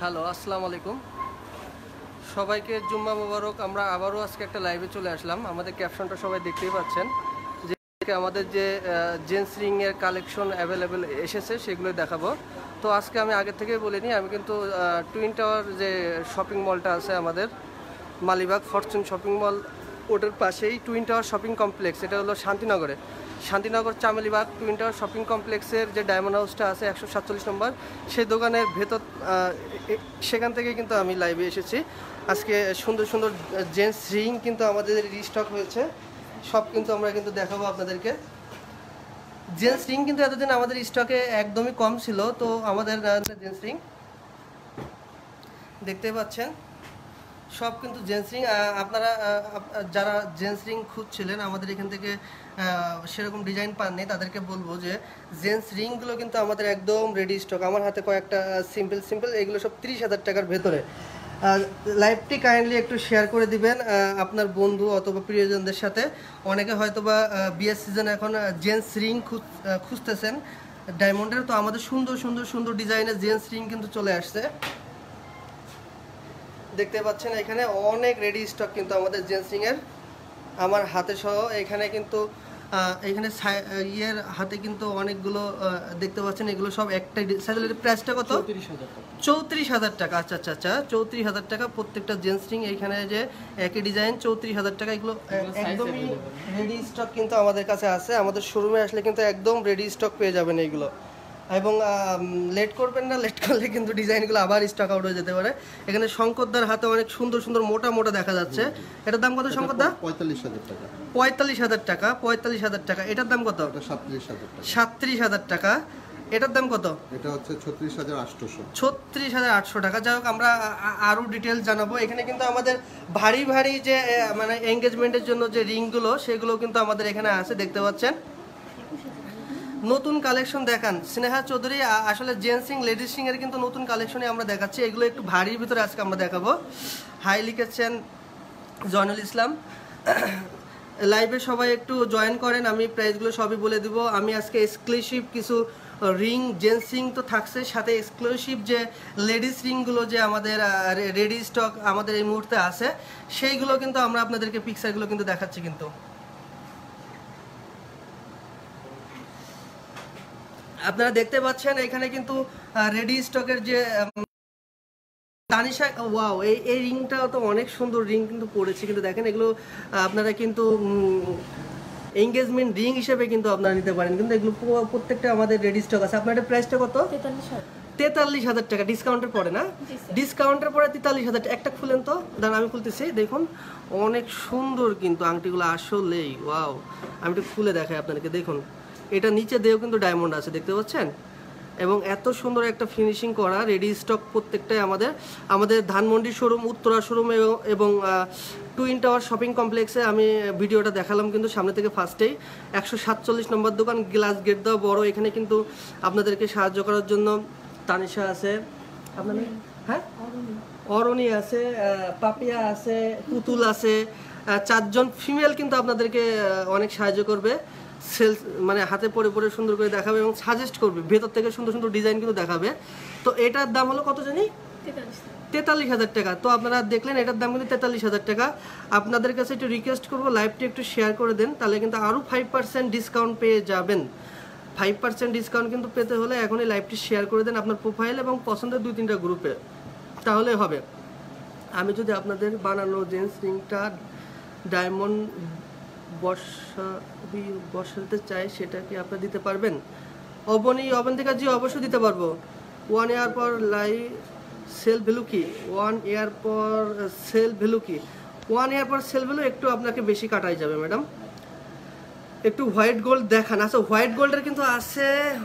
Hello, আসসালামু আলাইকুম। সবাইকে জুম্মা মোবারক, আমরা আবারও আজকে একটা লাইভে চলে আসলাম। আমাদের ক্যাপশনটা সবাই দেখতেই পাচ্ছেন। যে আমাদের যে জেন্টস রিং এর কালেকশন অ্যাভেলেবেল এসেছে সেগুলো দেখাবো। তো আজকে আমি আগে থেকেই বলিনি আমি কিন্তু টুইন টাওয়ার যে শপিং মলটা আছে আমাদের, মালিবাগ ফরচুন শপিং মল ওটার পাশেই টুইন টাওয়ার শপিং কমপ্লেক্স এটা হলো শান্তিনগরে। Shantinagar Chamelibagh twin tower shopping কমপ্লেক্সের যে ডায়মন্ড হাউসটা আছে, একশো সাতচল্লিশ নম্বর, সেই দোকানের ভেতর সেখান থেকে কিন্তু আমি লাইভে এসেছি। আজকে সুন্দর সুন্দর জেন্টস রিং কিন্তু আমাদের রিস্টক হয়েছে। সব কিন্তু আমরা কিন্তু দেখাবো আপনাদেরকে। জেন্টস রিং কিন্তু এতদিন আমাদের স্টকে একদমই কম ছিল, তো আমাদের জেন্টস রিং দেখতে পাচ্ছেন? সব কিন্তু জেন্টস রিং আপনারা যারা জেন্টস রিং খুঁজছিলেন, আমাদের এখান থেকে সেরকম ডিজাইন পাননি তাদেরকে বলব যে জেন্টস রিংগুলো কিন্তু আমাদের একদম রেডি স্টক আমার হাতে কয়েকটা সিম্পল সিম্পল এগুলো সব তিরিশ হাজার টাকার ভেতরে। লাইভটি কাইন্ডলি একটু শেয়ার করে দিবেন আপনার বন্ধু অথবা প্রিয়জনদের সাথে। অনেকে হয়তো বা বিয়ের সিজন এখন জেন্টস রিং খুঁজতেছেন। ডায়মন্ডের তো আমাদের সুন্দর সুন্দর সুন্দর ডিজাইনের জেন্টস রিং কিন্তু চলে আসছে। দেখতে পাচ্ছেন এখানে অনেক রেডি স্টক কিন্তু আমাদের জেন্সিং এর আমার হাতে সহ এখানে কিন্তু এখানে ইয়ের হাতে কিন্তু অনেকগুলো দেখতে পাচ্ছেন এগুলো সব একটাই স্যাটেলাইটের প্রাইসটা কত? চৌত্রিশ হাজার টাকা। আচ্ছা আচ্ছা আচ্ছা চৌত্রিশ হাজার টাকা প্রত্যেকটা জেন্স রিং এইখানে যে একই ডিজাইন চৌত্রিশ হাজার টাকা এগুলো একদমই রেডি স্টক কিন্তু আমাদের কাছে আছে। আমাদের শোরুমে আসলে কিন্তু একদম রেডি স্টক পেয়ে যাবেন এইগুলো। এবং লেট করবেন না লেট করলে কিন্তু ডিজাইনগুলো আবার স্টক আউট হয়ে যেতে পারে। এখানে শঙ্করদার হাতে অনেক সুন্দর সুন্দর মোটা মোটা দেখা যাচ্ছে। এটার দাম কত শঙ্করদা? পঁয়তাল্লিশ হাজার টাকা। পঁয়তাল্লিশ হাজার টাকা পঁয়তাল্লিশ হাজার টাকা। এটার দাম কত? সাতত্রিশ হাজার টাকা। সাতত্রিশ হাজার টাকা। এটার দাম কত? এটা হচ্ছে ছত্রিশ হাজার আটশোশো। ছত্রিশ হাজার আটশো টাকা। যাই হোক আমরা আ- আ- ডিটেলস জানাব। এখানে কিন্তু আমাদের ভারী ভারী যে মানে এঙ্গেজমেন্টের জন্য যে রিংগুলো সেগুলো কিন্তু আমাদের এখানে আছে দেখতে পাচ্ছেন। নতুন কালেকশন দেখান। স্নেহা চৌধুরী আসলে জেন্টসিং লেডিস এর কিন্তু নতুন কালেকশনই আমরা দেখাচ্ছি। এগুলো একটু ভারীর ভিতরে আজকে আমরা দেখাবো। হাই লিখেছেন জয়নুল ইসলাম। লাইভে সবাই একটু জয়েন করেন, আমি প্রাইসগুলো সবই বলে দিব। আমি আজকে এক্সক্লুসিভ কিছু রিং জেন্টস তো থাকছে, সাথে এক্সক্লুসিভ যে লেডিস রিংগুলো যে আমাদের রেডি স্টক আমাদের এই মুহূর্তে আছে, সেইগুলো কিন্তু আমরা আপনাদেরকে পিকচারগুলো কিন্তু দেখাচ্ছি কিন্তু। আপনারা দেখতে পাচ্ছেন এখানে কিন্তু রেডি স্টকের যে তানিশা ওয়াও এই এই রিংটাও তো অনেক সুন্দর রিং কিন্তু পড়েছে কিন্তু দেখেন এগুলো আপনারা কিন্তু এঙ্গেজমেন্ট রিং হিসেবে কিন্তু আপনারা নিতে পারেন কিন্তু এগুলো প্রত্যেকটা আমাদের রেডি স্টক আছে। আপনার প্রাইসটা কত? তেতাল্লিশ হাজার। টাকা ডিসকাউন্টের পরে না? ডিসকাউন্টের পরে তেতাল্লিশ হাজার টাকা। একটা খুলেন তো। দাঁড়ান আমি খুলতেছি দেখুন। অনেক সুন্দর কিন্তু আংটিগুলো আসলেই ওয়াও। আমি একটু খুলে দেখাই আপনাদেরকে দেখুন। এটা নিচে দিয়েও কিন্তু ডায়মন্ড আছে, দেখতে পাচ্ছেন? এবং এত সুন্দর একটা ফিনিশিং করা রেডি স্টক প্রত্যেকটাই আমাদের। আমাদের ধানমন্ডি শোরুম উত্তরা শোরুম এবং টুইন টাওয়ার শপিং কমপ্লেক্সে আমি ভিডিওটা দেখালাম কিন্তু সামনে থেকে ফার্স্টেই একশো সাতচল্লিশ নম্বর দোকান গ্লাস গেট দেওয়া বড়। এখানে কিন্তু আপনাদেরকে সাহায্য করার জন্য তানিশা আছে। আপনার নাম? হ্যাঁ? অরণি আছে পাপিয়া আছে, পুতুল আছে। চারজন ফিমেল কিন্তু আপনাদেরকে অনেক সাহায্য করবে। সেলস মানে হাতে পরে পরে সুন্দর করে দেখাবে এবং সাজেস্ট করবে। ভেতর থেকে সুন্দর সুন্দর ডিজাইন কিন্তু দেখাবে। তো এটার দাম হলো কত জানি? তেতাল্লিশ হাজার। টাকা। তো আপনারা দেখলেন এটার দাম কিন্তু তেতাল্লিশ হাজার টাকা। আপনাদের কাছে একটু রিকোয়েস্ট করব লাইভটি একটু শেয়ার করে দেন তাহলে কিন্তু আরও ফাইভ পার্সেন্ট ডিসকাউন্ট পেয়ে যাবেন। ফাইভ পার্সেন্ট ডিসকাউন্ট কিন্তু পেতে হলে এখনই লাইভটি শেয়ার করে দেন আপনার প্রোফাইল এবং পছন্দের দুই তিনটা গ্রুপে তাহলে হবে। আমি যদি আপনাদের বানানো জেন্স রিংটা ডায়মন্ড বর্ষা বসাতে চাই সেটা কি আপনারা দিতে পারবেন? অবনী অবন্তিকা জি অবশ্যই দিতে পারব। ওয়ান ইয়ার পর লাই সেল ভ্যালু কি? ওয়ান ইয়ার পর সেল ভ্যালু কি? ওয়ান ইয়ার পর সেল ভ্যালু একটু আপনাকে বেশি কাটাই যাবে ম্যাডাম একটু হোয়াইট গোল্ড দেখান। আচ্ছা হোয়াইট গোল্ডের কিন্তু আছে,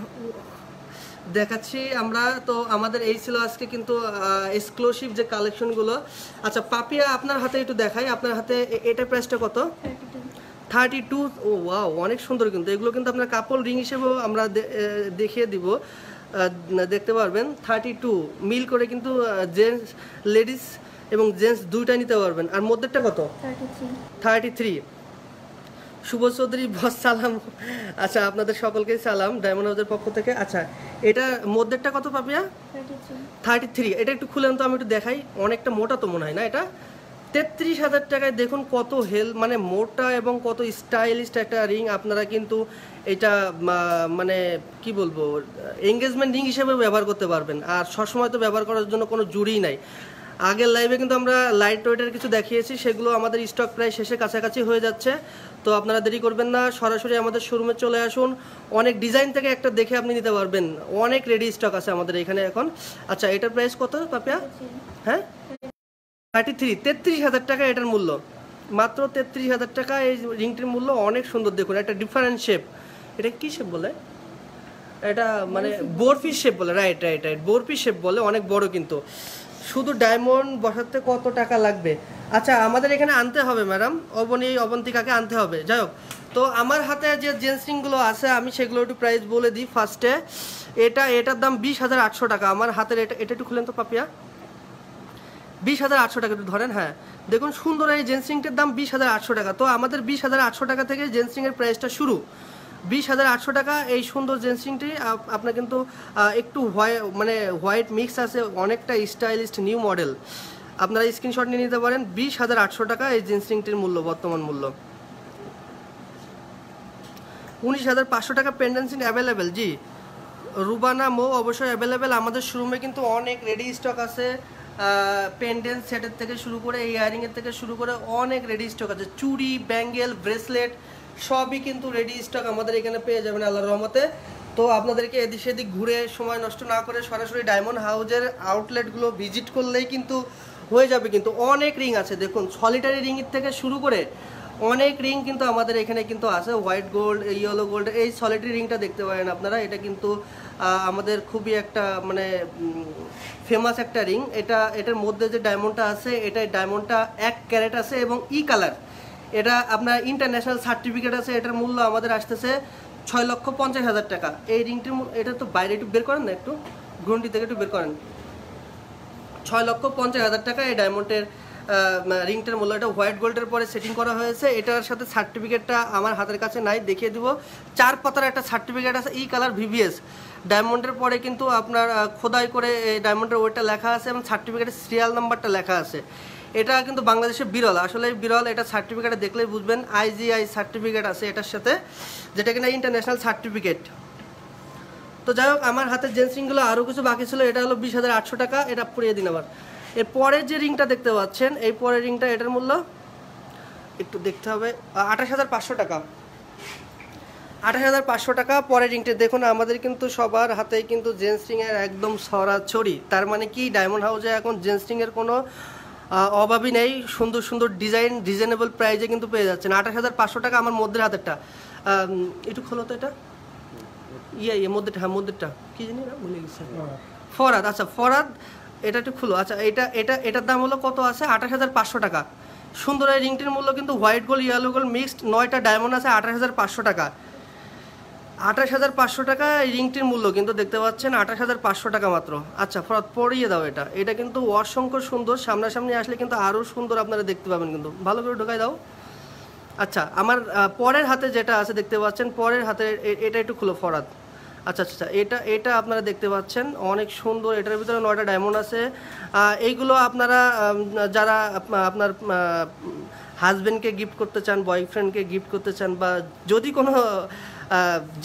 দেখাচ্ছি আমরা। তো আমাদের এই ছিল আজকে কিন্তু এক্সক্লুসিভ যে কালেকশনগুলো আচ্ছা পাপিয়া আপনার হাতে একটু দেখাই। আপনার হাতে এ- এটার প্রাইসটা কত? থার্টি টু ও ওয়াও অনেক সুন্দর কিন্তু। এগুলো কিন্তু আপনার কাপড় রিং হিসেবেও আমরা দেখিয়ে দিব। দেখতে পারবেন থার্টি টু মিল করে কিন্তু জেন্টস লেডিস এবং জেন্টস দুইটা নিতে পারবেন। আর মধ্যেরটা কত? Thirty three Shuvo Chowdhury boss সালাম। আচ্ছা আপনাদের সকলকে সালাম ডায়মন্ড হাউসের পক্ষ থেকে। আচ্ছা এটা মধ্যেরটা কত পাপিয়া? থার্টি থ্রি এটা একটু খুলেন তো আমি একটু দেখাই। অনেকটা মোটা তো মনে হয় না এটা? তেত্রিশ হাজার টাকায় দেখুন কত হেল মানে মোটা এবং কত স্টাইলিশ একটা রিং আপনারা কিন্তু এটা মানে কি বলব এঙ্গেজমেন্ট রিং হিসেবে ব্যবহার করতে পারবেন। আর সবসময় তো ব্যবহার করার জন্য কোনো জুড়িই নাই। আগের লাইভে কিন্তু আমরা লাইট ওয়েটের কিছু দেখিয়েছি সেগুলো আমাদের স্টক প্রায় শেষে কাছাকাছি হয়ে যাচ্ছে। তো আপনারা দেরি করবেন না সরাসরি আমাদের শোরুমে চলে আসুন। অনেক ডিজাইন থেকে একটা দেখে আপনি নিতে পারবেন। অনেক রেডি স্টক আছে আমাদের এখানে এখন। আচ্ছা এটার প্রাইস কত পাপিয়া হ্যাঁ? থার্টি থ্রি তেত্রিশ হাজার টাকা এটার মূল্য। মাত্র তেত্রিশ হাজার টাকা এই রিংটির মূল্য অনেক সুন্দর দেখুন একটা ডিফারেন্ট শেপ এটা কি শেপ বলে? এটা মানে বরফি শেপ বলে right right right barfi shape বলে অনেক বড় কিন্তু। শুধু ডায়মন্ড বসাতে কত টাকা লাগবে? আচ্ছা আমাদের এখানে আনতে হবে ম্যাডাম অবনী অবন্তিকাকে আনতে হবে। যাই হোক তো আমার হাতে যে জেন্টস রিংগুলো আছে আমি সেগুলো একটু প্রাইস বলে দিই ফার্স্টে এটা এটার দাম বিশ হাজার আটশো টাকা। আমার হাতের এটা এটা একটু খুলেন তো পাপিয়া। বিশ হাজার আটশো টাকা। ধরেন হ্যাঁ দেখুন, সুন্দর এই জেন্সিংটির দাম বিশ হাজার আটশো টাকা। তো আমাদের বিশ হাজার আটশো টাকা থেকে জেন্সিংয়ের প্রাইসটা শুরু। বিশ হাজার আটশো টাকা এই সুন্দর জেন্সিংটি আপ- আপনার কিন্তু একটু হোয়াই মানে হোয়াইট মিক্স আছে, অনেকটা স্টাইলিস্ট নিউ মডেল আপনারা স্ক্রিনশট নিয়ে নিতে পারেন, বিশ হাজার আটশো টাকা এই জেন্সিংটির মূল্য, বর্তমান মূল্য। উনিশ হাজার পাঁচশো টাকা পেন্ডেন্সিং অ্যাভেলেবেল জি। রুবানা মো অবশ্যই অ্যাভেলেবেল আমাদের শোরুমে কিন্তু অনেক রেডি স্টক আছে। পেন্ডেন্ট সেটের থেকে শুরু করে ইয়ারিংয়ের থেকে শুরু করে অনেক রেডি স্টক আছে। চুড়ি ব্যাঙ্গেল ব্রেসলেট সবই কিন্তু রেডি স্টক আমাদের এখানে পেয়ে যাবেন আল্লাহ রহমতে। তো আপনাদেরকে এদিক সেদিক ঘুরে সময় নষ্ট না করে সরাসরি ডায়মন্ড হাউজের আউটলেটগুলো ভিজিট করলেই কিন্তু হয়ে যাবে। কিন্তু অনেক রিং আছে। দেখুন সলিটারি রিংয়ের থেকে শুরু করে অনেক রিং কিন্তু আমাদের এখানে কিন্তু আছে। হোয়াইট গোল্ড ইয়েলো গোল্ড এই সলিটারি রিংটা দেখতে পারেন আপনারা। এটা কিন্তু আমাদের খুবই একটা মানে ফেমাস একটা রিং এটা, এটার মধ্যে যে ডায়মন্ডটা আছে এটা ডায়মন্ডটা এক ক্যারেট আছে এবং ই কালার এটা আপনার ইন্টারন্যাশনাল সার্টিফিকেট আছে, এটার মূল্য আমাদের আসতেছে ছয় লক্ষ পঞ্চাশ হাজার টাকা। এই রিংটির এটা তো বাইরে একটু বের করেন না একটু? গ্রন্টি থেকে একটু বের করেন। ছয় লক্ষ পঞ্চাশ হাজার টাকা এই ডায়মন্ডের রিংটার মূল্য এটা হোয়াইট গোল্ডের পরে সেটিং করা হয়েছে। এটার সাথে সার্টিফিকেটটা আমার হাতের কাছে নাই, দেখিয়ে দিব। চার পাতার একটা সার্টিফিকেট আছে ই কালার ভিভিএস ডায়মন্ডের পরে কিন্তু আপনার খোদাই করে ডায়মন্ডের ওয়েটটা লেখা আছে এবং সার্টিফিকেটের সিরিয়াল নাম্বারটা লেখা আছে। এটা কিন্তু বাংলাদেশে বিরল। আসলে বিরল, এটা সার্টিফিকেটে দেখলেই বুঝবেন আইজিআই সার্টিফিকেট আছে এটার সাথে, যেটা কিনা ইন্টারন্যাশনাল সার্টিফিকেট তো যাই হোক, আমার হাতের জেন্সিংগুলো আরও কিছু বাকি ছিল, এটা হলো বিশ হাজার আটশো টাকা, এটা পুড়িয়ে দিন আবার। এর পরের যে রিংটা দেখতে পাচ্ছেন এই পরের রিংটা এটার মূল্য একটু দেখতে হবে আঠাশ হাজার পাঁচশো টাকা। আঠাশ হাজার পাঁচশো টাকা পরের রিংটা দেখুন আমাদের কিন্তু সবার হাতেই কিন্তু জেন্স রিংয়ের একদম ছড়ি তার মানে কি ডায়মন্ড হাউসে এখন জেন্স রিংয়ের কোনো অভাবই নেই সুন্দর সুন্দর ডিজাইন রিজনেবল প্রাইজে কিন্তু পেয়ে যাচ্ছেন। আঠাশ হাজার পাঁচশো টাকা আমার মধ্যের হাতেরটা। একটু খোলো তো এটা। ইয়ে ইয়ে মধ্যেটা হ্যাঁ মধ্যেরটা। কি জানি না ভুলে গেছি। ফরাদ আচ্ছা ফরাদ এটা একটু খুলো। আচ্ছা এটা এটা, এটার দাম হলো কত আছে? আঠাশ হাজার পাঁচশো টাকা। সুন্দর এই রিংটির মূল্য কিন্তু white gold, yellow gold mixed, নয়টা ডায়মন্ড আছে, আঠাশ হাজার পাঁচশো টাকা। আঠাশ হাজার পাঁচশো টাকা এই রিংটির মূল্য কিন্তু দেখতে পাচ্ছেন, আঠাশ হাজার পাঁচশো টাকা মাত্র। আচ্ছা ফরাদ পরিয়ে দাও এটা। এটা কিন্তু অসংখ্য সুন্দর, সামনাসামনি আসলে কিন্তু আরও সুন্দর আপনারা দেখতে পাবেন কিন্তু। ভালো করে ঢোকাই দাও। আচ্ছা আমার পরের হাতে যেটা আছে দেখতে পাচ্ছেন, পরের হাতে এটা একটু খুলো ফরাদ আচ্ছা আচ্ছা আচ্ছা, এটা এটা আপনারা দেখতে পাচ্ছেন। অনেক সুন্দর এটার ভিতরে নয়টা ডায়মন্ড আছে। এইগুলো আপনারা যারা আপনার হাজবেন্ডকে গিফট করতে চান বয়ফ্রেন্ডকে গিফট করতে চান বা যদি কোনো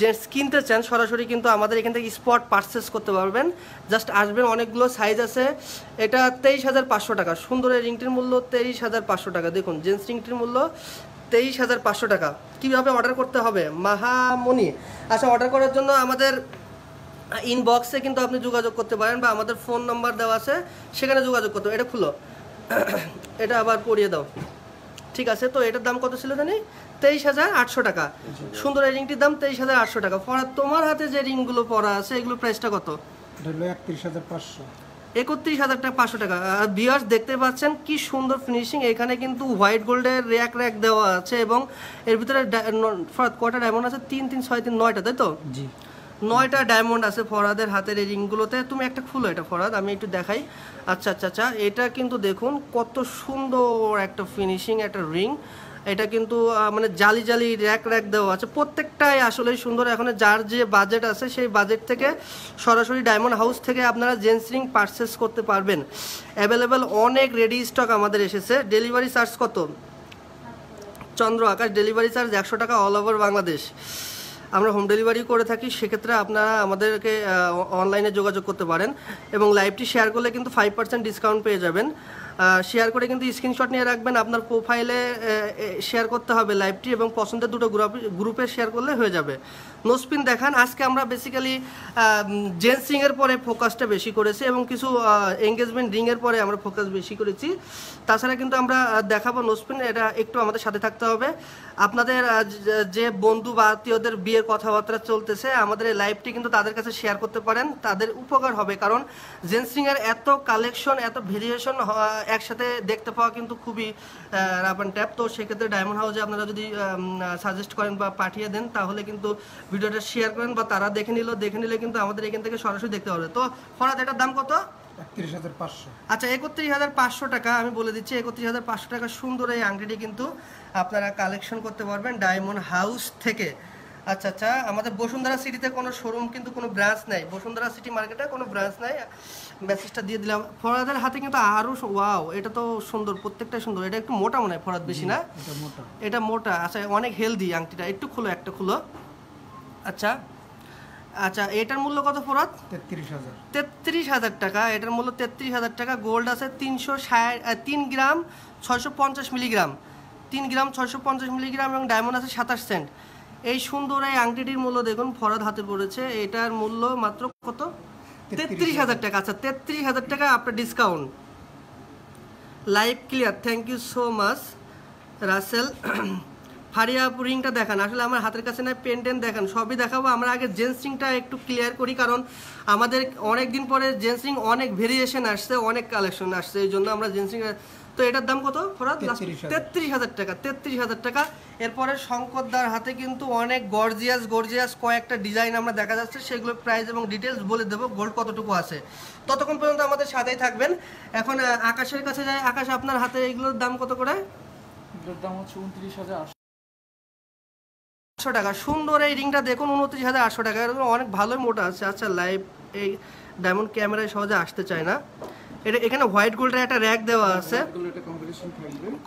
জেন্টস কিনতে চান সরাসরি কিন্তু আমাদের এখান থেকে স্পট পারচেস করতে পারবেন। জাস্ট আসবেন অনেকগুলো সাইজ আছে। এটা তেইশ হাজার পাঁচশো টাকা। সুন্দর এই রিংটির মূল্য তেইশ হাজার পাঁচশো টাকা। দেখুন জেন্টস রিংটির মূল্য তেইশ হাজার পাঁচশো টাকা। কীভাবে অর্ডার করতে হবে? মাহামণি আচ্ছা অর্ডার করার জন্য আমাদের ইনবক্সে কিন্তু আপনি যোগাযোগ করতে পারেন বা আমাদের ফোন নাম্বার দেওয়া আছে, সেখানে যোগাযোগ করতে এটা খুলো। এটা আবার পরিয়ে দাও। ঠিক আছে, তো এটার দাম কত ছিল জানি? তেইশ হাজার আটশো টাকা। সুন্দর এই রিংটির দাম তেইশ হাজার আটশো টাকা। পরা তোমার হাতে যে রিংগুলো পরা আছে এগুলো প্রাইসটা কত? একত্রিশ হাজার পাঁচশো। একত্রিশ হাজার টাকা পাঁচশো টাকা। আর বিয়ার্স দেখতে পাচ্ছেন কি সুন্দর ফিনিশিং এখানে কিন্তু হোয়াইট গোল্ডের র্যাক র্যাক দেওয়া আছে এবং এর ভিতরে কয়টা ডায়মন্ড আছে? তিন তিন ছয় তিন নয়টা তাই তো? জি। নয়টা ডায়মন্ড আছে ফরাদের হাতের এই রিংগুলোতে। তুমি একটা খুলো এটা ফরাদ আমি একটু দেখাই। আচ্ছা আচ্ছা আচ্ছা এটা কিন্তু দেখুন কত সুন্দর একটা ফিনিশিং একটা রিং এটা কিন্তু মানে জালি জালি র্যাক র্যাক দেওয়া আছে। প্রত্যেকটাই আসলে সুন্দর। এখন যার যে বাজেট আছে, সেই বাজেট থেকে সরাসরি ডায়মন্ড হাউস থেকে আপনারা জেন্টস রিং পারচেস করতে পারবেন। অ্যাভেলেবেল অনেক রেডি স্টক আমাদের এসেছে। ডেলিভারি চার্জ কত? চন্দ্র আকাশ ডেলিভারি চার্জ একশো টাকা অল ওভার বাংলাদেশ আমরা হোম ডেলিভারি করে থাকি, সেক্ষেত্রে আপনারা আমাদেরকে অনলাইনে যোগাযোগ করতে পারেন। এবং লাইভটি শেয়ার করলে কিন্তু ফাইভ পার্সেন্ট ডিসকাউন্ট পেয়ে যাবেন। শেয়ার করে কিন্তু স্ক্রিনশট নিয়ে রাখবেন। আপনার প্রোফাইলে শেয়ার করতে হবে লাইভটি এবং পছন্দের দুটো গ্রুপে শেয়ার করলে হয়ে যাবে। নোসপিন দেখান। আজকে আমরা বেসিক্যালি জেন্টস রিংয়ের পরে ফোকাসটা বেশি করেছি এবং কিছু এঙ্গেজমেন্ট রিংয়ের পরে আমরা ফোকাস বেশি করেছি। তাছাড়া কিন্তু আমরা দেখাবো নোসপিন এটা একটু আমাদের সাথে থাকতে হবে। আপনাদের যে- বন্ধু বা আত্মীয়দের বিয়ের কথাবার্তা চলতেছে, আমাদের এই লাইভটি কিন্তু তাদের কাছে শেয়ার করতে পারেন। তাদের উপকার হবে, কারণ জেন্টস রিংয়ের এত কালেকশন এত ভেরিয়েশন একসাথে দেখতে পাওয়া কিন্তু খুবই অ্যান্ড ট্যাপ তো সেক্ষেত্রে ডায়মন্ড হাউসে আপনারা যদি সাজেস্ট করেন বা পাঠিয়ে দেন, তাহলে কিন্তু ভিডিওটা শেয়ার করেন বা তারা দেখে নিল দেখে নিলে কিন্তু আমাদের এখান থেকে সরাসরি দেখতে পারবে। তো ফরাদ এটার দাম কত? আচ্ছা একত্রিশ হাজার পাঁচশো টাকা আমি বলে দিচ্ছি একত্রিশ হাজার পাঁচশো টাকা সুন্দর এই আংটিটি কিন্তু আপনারা কালেকশন করতে পারবেন ডায়মন্ড হাউস থেকে। আচ্ছা আচ্ছা আমাদের বসুন্ধরা সিটিতে কোনো শোরুম কিন্তু কোনো ব্রাঞ্চ নেই। বসুন্ধরা সিটি মার্কেটে কোনো ব্রাঞ্চ নেই। মেসেজটা দিয়ে দিলাম। ফরাদের হাতে কিন্তু আরও ওয়াও এটা তো সুন্দর প্রত্যেকটা সুন্দর। এটা একটু মোটা মনে হয় ফরাদ বেশি না? এটা মোটা। এটা মোটা। আচ্ছা অনেক হেলদি আংটিটা। একটু খুলো একটা খুলো। আচ্ছা। আচ্ছা এটার মূল্য কত ফরাদ তেত্রিশ হাজার। তেত্রিশ হাজার টাকা এটার মূল্য তেত্রিশ হাজার টাকা। গোল্ড আছে তিনশো ষাট তিন গ্রাম ছয়শো পঞ্চাশ মিলিগ্রাম। তিন গ্রাম ছয়শো পঞ্চাশ মিলিগ্রাম এবং ডায়মন্ড আছে সাতাশ সেন্ট। এই সুন্দর এই আংটিটির মূল্য দেখুন ফরাদ হাতে পড়েছে। এটার মূল্য মাত্র কত? তেত্রিশ হাজার টাকা। আচ্ছা তেত্রিশ হাজার টাকা আপনার discount live clear thank you so much Rasel. Faria রিংটা দেখান। আসলে আমার হাতের কাছে না পেন্টেন দেখান। সবই দেখাবো। আমরা আগে জেন্টস রিংটা একটু ক্লিয়ার করি কারণ আমাদের অনেক দিন পরে জেন্টস রিং অনেক ভেরিয়েশন আসছে অনেক কালেকশন আসছে এই জন্য আমরা জেন্টস রিং তো এটার দাম কত ফরাদ? তেত্রিশ হাজার। টাকা তেত্রিশ হাজার টাকা। এরপরে শঙ্করদার হাতে কিন্তু অনেক গর্জিয়াস গর্জিয়াস কয়েকটা ডিজাইন আমরা দেখা যাচ্ছে। সেগুলোর প্রাইস এবং ডিটেলস বলে দেবো গোল্ড কতটুকু আছে। ততক্ষণ পর্যন্ত আমাদের সাথেই থাকবেন। এখন আকাশের কাছে যায় আকাশ আপনার হাতে এগুলোর দাম কত করে? দাম হচ্ছে উনত্রিশ হাজার আটশো টাকা। সুন্দর এই রিংটা দেখুন উনত্রিশ হাজার আটশো টাকা। অনেক ভালোই মোটা আছে। আচ্ছা লাইভ এই ডায়মন্ড ক্যামেরায় সহজে আসতে চায় না। এটা এখানে হোয়াইট গোল্ডের একটা র্যাক দেওয়া আছে।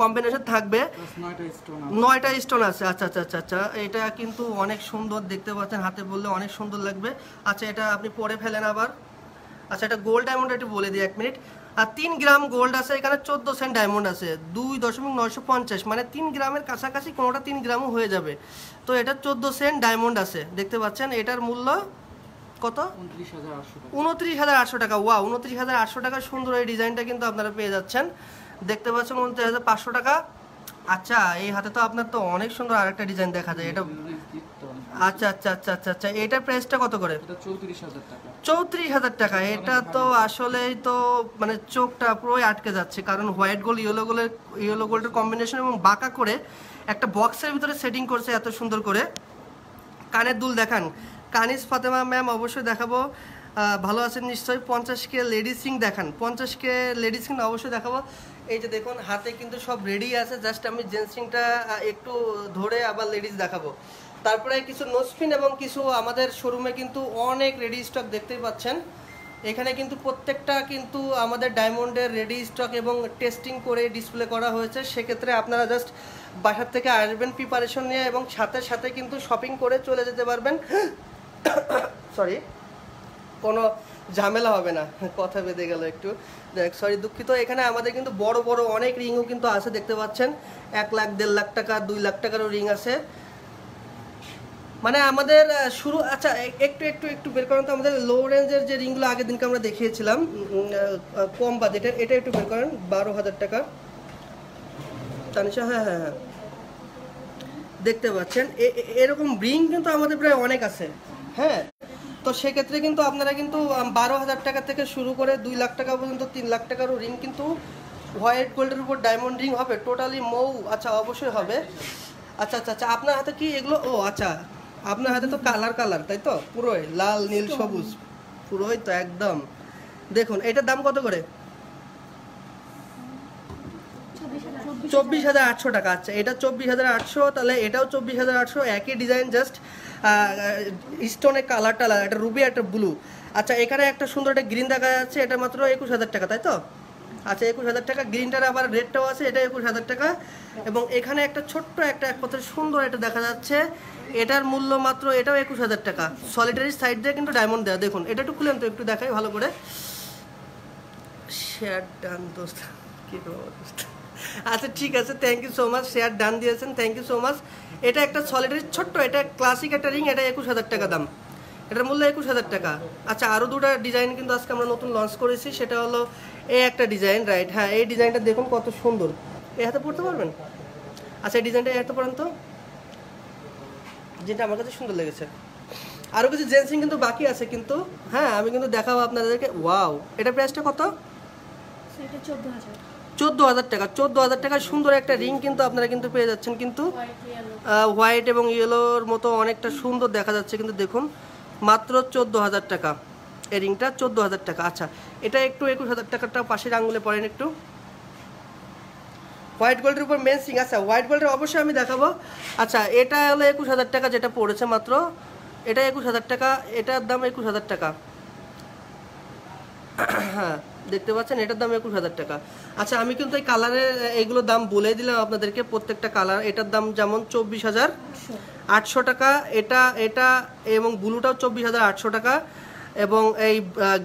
কম্বিনেশন থাকবে। নয়টা স্টোন নয়টা স্টোন আছে। আচ্ছা আচ্ছা আচ্ছা আচ্ছা। এটা কিন্তু অনেক সুন্দর দেখতে পাচ্ছেন। হাতে বললে অনেক সুন্দর লাগবে। আচ্ছা এটা আপনি পরে ফেলেন আবার। আচ্ছা এটা গোল্ড ডায়মন্ড একটু বলে দিই এক মিনিট আর তিন গ্রাম গোল্ড আছে, এখানে চোদ্দ সেন্ট ডায়মন্ড আছে, দুই দশমিক নয়শো পঞ্চাশ মানে তিন গ্রামের কাছাকাছি কোনোটা তিন গ্রামও হয়ে যাবে। তো এটা চোদ্দ সেন্ট ডায়মন্ড আছে, দেখতে পাচ্ছেন? এটার মূল্য কত? উনত্রিশ হাজার আটশো টাকা। ওয়া উনত্রিশ হাজার আটশো টাকা সুন্দর এই ডিজাইনটা কিন্তু আপনারা পেয়ে যাচ্ছেন। দেখতে পাচ্ছেন উনত্রিশ হাজার পাঁচশো টাকা। আচ্ছা এই হাতে তো আপনার তো অনেক সুন্দর আরেকটা ডিজাইন দেখা যায়। এটা আচ্ছা আচ্ছা আচ্ছা আচ্ছা আচ্ছা এটার প্রাইসটা কত করে? চৌত্রিশ হাজার টাকা। এটা তো আসলেই তো মানে চোখটা পুরোই আটকে যাচ্ছে কারণ হোয়াইট গোল্ড ইয়েলো গোল্ডের ইয়েলো গোল্ডের কম্বিনেশন এবং বাঁকা করে একটা বক্সের ভিতরে সেটিং করছে এত সুন্দর করে। কানের দুল দেখান। কানিস ফাতেমা ম্যাম অবশ্যই দেখাবো। ভালো আছেন নিশ্চয়ই? পঞ্চাশ কে লেডিস সিং দেখান। পঞ্চাশ কে লেডিস সিং অবশ্যই দেখাবো। এই যে দেখুন হাতে কিন্তু সব রেডি আছে। জাস্ট আমি জেন্টস সিংটা একটু ধরে আবার লেডিস দেখাবো। তারপরে কিছু নোসপিন এবং কিছু আমাদের শোরুমে কিন্তু অনেক রেডি স্টক দেখতেই পাচ্ছেন। এখানে কিন্তু প্রত্যেকটা কিন্তু আমাদের ডায়মন্ডের রেডি স্টক এবং টেস্টিং করে ডিসপ্লে করা হয়েছে। সেক্ষেত্রে আপনারা জাস্ট বাসার থেকে আসবেন প্রিপারেশন নিয়ে এবং সাথে সাথে কিন্তু শপিং করে চলে যেতে পারবেন। সরি কোনো ঝামেলা হবে না। কথা বেঁধে গেল একটু। দেখ সরি দুঃখিত। এখানে আমাদের কিন্তু বড় বড় অনেক রিংও কিন্তু আছে দেখতে পাচ্ছেন। এক লাখ, দেড় লাখ টাকা, দুই লাখ টাকারও রিং আছে। মানে আমাদের শুরু আচ্ছা একটু একটু একটু বের করেন তো, আমাদের লো রেঞ্জের যে রিংগুলো আগের দিনকে আমরা দেখিয়েছিলাম কম বাজেটের এটা একটু বের করেন, বারো হাজার টাকা। তানিশা হ্যাঁ হ্যাঁ হ্যাঁ। দেখতে পাচ্ছেন এরকম রিং কিন্তু আমাদের প্রায় অনেক আছে হ্যাঁ। তো সেক্ষেত্রে কিন্তু আপনারা কিন্তু বারো হাজার টাকা থেকে শুরু করে দুই লাখ টাকা পর্যন্ত, তিন লাখ টাকারও রিং কিন্তু হোয়াইট গোল্ডের উপর ডায়মন্ড রিং হবে টোটালি মৌ আচ্ছা অবশ্যই হবে। আচ্ছা আচ্ছা আচ্ছা আপনার হাতে কি এগুলো, ও আচ্ছা। আপনার হাতে তো কালার কালার তাই তো? পুরোই লাল নীল সবুজ। পুরোই তো একদম। দেখুন এটার দাম কত করে? চব্বিশ হাজার আটশো টাকা। আচ্ছা এটা চব্বিশ হাজার আটশো তাহলে এটাও চব্বিশ হাজার আটশো। একই ডিজাইন জাস্ট স্টোনের কালারটা আলাদা একটা রুবি একটা ব্লু আচ্ছা এখানে একটা সুন্দর একটা গ্রিন দেখা যাচ্ছে এটা মাত্র একুশ হাজার টাকা তাই তো? আচ্ছা একুশ হাজার টাকা গ্রিনটার আবার রেডটাও আছে, এটা একুশ হাজার টাকা। এবং এখানে একটা ছোট্ট একটা এক কথায় সুন্দর এটা দেখা যাচ্ছে। এটার মূল্য মাত্র, এটাও একুশ হাজার টাকা। সলিটারি সাইড দিয়ে কিন্তু ডায়মন্ড দেওয়া দেখুন, এটা একটু খুলেন তো একটু দেখাই ভালো করে। শেয়ার ডান দোস্ত। কী দোস্ত? আচ্ছা ঠিক আছে thank you so much share done দিয়েছেন থ্যাংক ইউ সো মাচ এটা একটা সলিটারি ছোট্ট, এটা ক্লাসিক একটা রিং এটা একুশ হাজার টাকা দাম। এটার মূল্য একুশ হাজার টাকা। আচ্ছা আরও দুটা ডিজাইন কিন্তু আজকে আমরা নতুন লঞ্চ করেছি সেটা হলো এই একটা ডিজাইন রাইট হ্যাঁ এই ডিজাইনটা দেখুন কত সুন্দর। এ হাতে পড়তে পারবেন? আচ্ছা এই ডিজাইনটা এই হাতে পড়েন তো। যেটা আমার কাছে সুন্দর লেগেছে। আরও কিছু জেন্সিং কিন্তু বাকি আছে কিন্তু হ্যাঁ আমি কিন্তু দেখাবো আপনাদেরকে। ওয়াও এটা প্রাইসটা কত? সেটা চোদ্দ হাজার। চোদ্দ হাজার টাকা। চোদ্দ হাজার টাকার সুন্দর একটা রিং কিন্তু আপনারা কিন্তু পেয়ে যাচ্ছেন কিন্তু হোয়াইট এবং ইয়েলোর মতো অনেকটা সুন্দর দেখা যাচ্ছে কিন্তু দেখুন। মাত্র চোদ্দ হাজার টাকা। এই রিংটা চোদ্দ হাজার টাকা। আচ্ছা এটা একটু একুশ হাজার টাকাটা পাশের আঙুলে পড়েন একটু। হোয়াইট গোল্ডের উপর মেন সিং আচ্ছা হোয়াইট গোল্ডের অবশ্যই আমি দেখাবো। আচ্ছা এটা হলো একুশ হাজার টাকা যেটা পড়েছে মাত্র। এটা একুশ হাজার টাকা, এটার দাম একুশ হাজার টাকা। হ্যাঁ দেখতে পাচ্ছেন? এটার দাম একুশ হাজার টাকা। আচ্ছা আমি কিন্তু এই কালারের এইগুলো দাম বলে দিলাম আপনাদেরকে। প্রত্যেকটা কালার এটার দাম যেমন চব্বিশ হাজার। আটশো টাকা, এটা এটা এবং ব্লুটাও চব্বিশ হাজার আটশো টাকা এবং এই